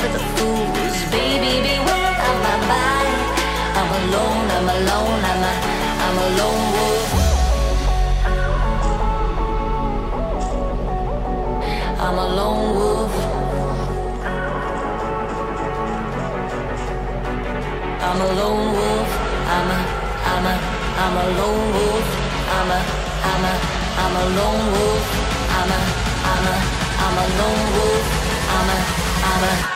for the fools. Baby, beware of my body. I'm alone, I'm alone, I'm a, I'm a lone wolf. I'm a lone wolf. I'm a lone wolf. I'm a, I'm a, I'm a lone wolf. I'm a, I'm a, I'm a lone wolf. I'm a, I'm a, I'm a lone wolf. I'm a, I'm a.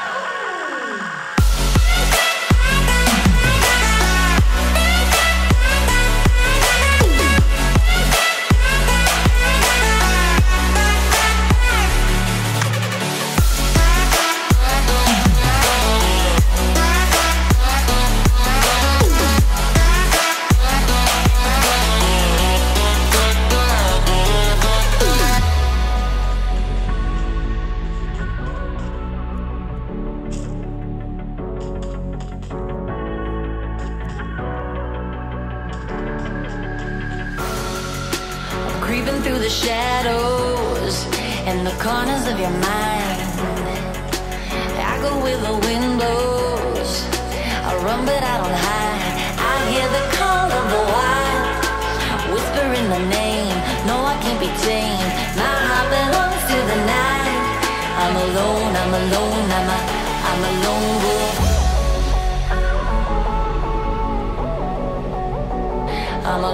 creeping through the shadows and the corners of your mind. I go where the wind blows. I run, but I don't hide. I hear the call of the wild, whispering the name. No, I can't be tamed. My heart belongs to the night. I'm alone. I'm alone. I'm a. I'm a lone wolf. I'm a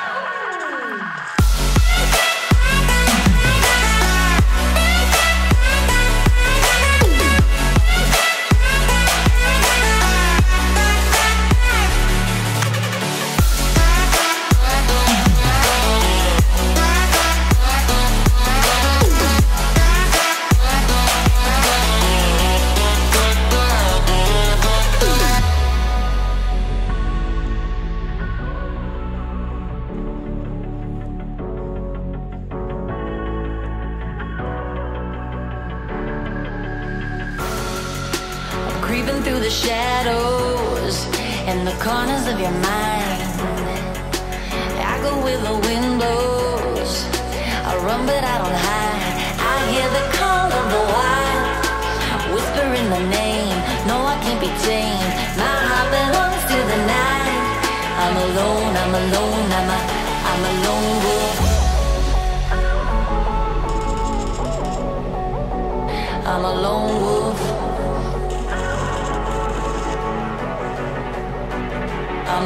Wind blows. I run, but I don't hide. I hear the call of the wild, whispering the name. No, I can't be tamed. My heart belongs to the night. I'm alone. I'm alone. I'm a, I'm a lone wolf. I'm a lone wolf. I'm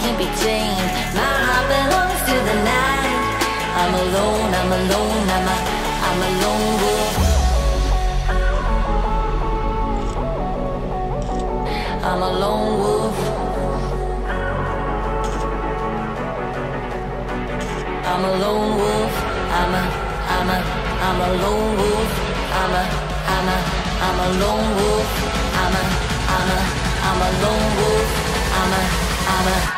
can't be chained. My heart belongs to the night. I'm alone, I'm alone, I'm a, I'm a lone wolf. I'm a lone wolf. I'm a lone wolf. I'm a, I'm a, I'm a lone wolf. I'm a, I'm a, I'm a lone wolf. I'm a, I'm a, I'm a lone wolf. I'm a, I'm a.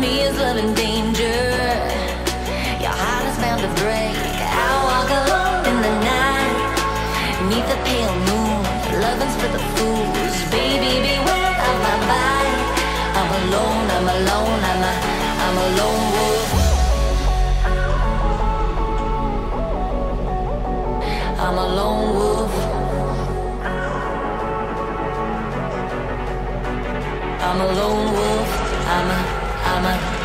me is loving danger. Your heart is bound to break. I walk alone in the night, neath the pale moon. Loving's for the fools, baby. Beware of my bite. I'm alone. I'm alone. I'm a, I'm a lone wolf. I'm a lone wolf. I'm a lone.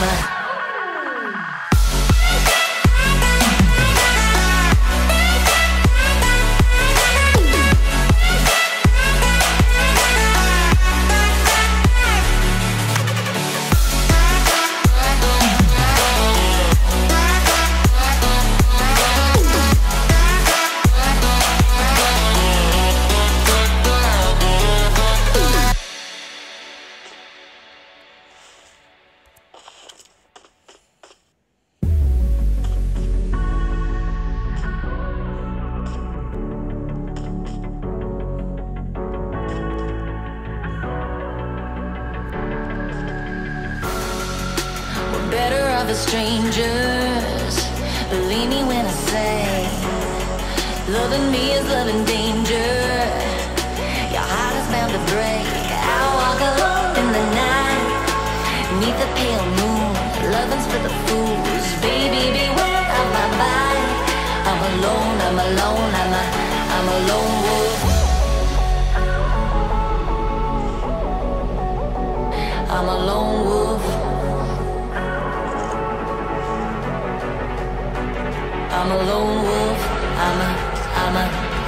a,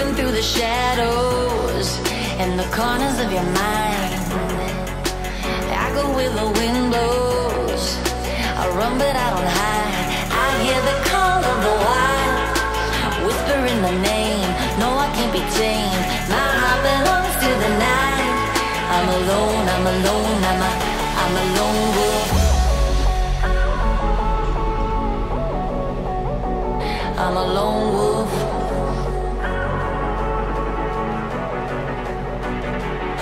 creeping through the shadows and the corners of your mind. I go with the wind blows. I run, but I don't hide. I hear the call of the wild, whispering the name. No, I can't be tamed. My heart belongs to the night. I'm alone. I'm alone.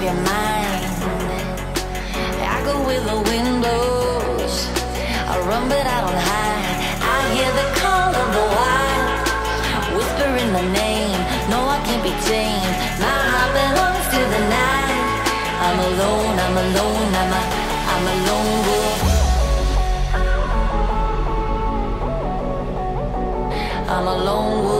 of your mind. I go where the wind blows. I run, but I don't hide. I hear the call of the wild, whispering the name. No, I can't be tamed. My heart belongs to the night. I'm alone. I'm alone. I'm a. I'm a lone wolf. I'm a lone wolf.